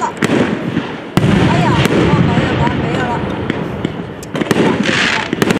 Пока.